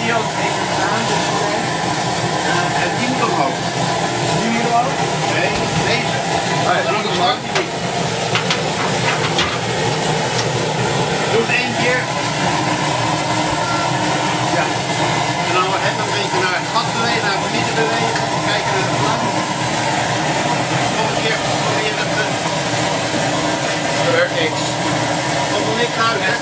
die dus, eh, ook even staan. Dus, uh, en die moet omhoog. Die moet omhoog? Nee, deze. Ah, ja, die moet omhoog. Doe het één keer. Ja. En dan even een beetje naar het gat bewegen, naar het midden bewegen. Kijken naar de plan. Nog een keer proberen het. Dat werkt niks. Komt nog niks uit, hè?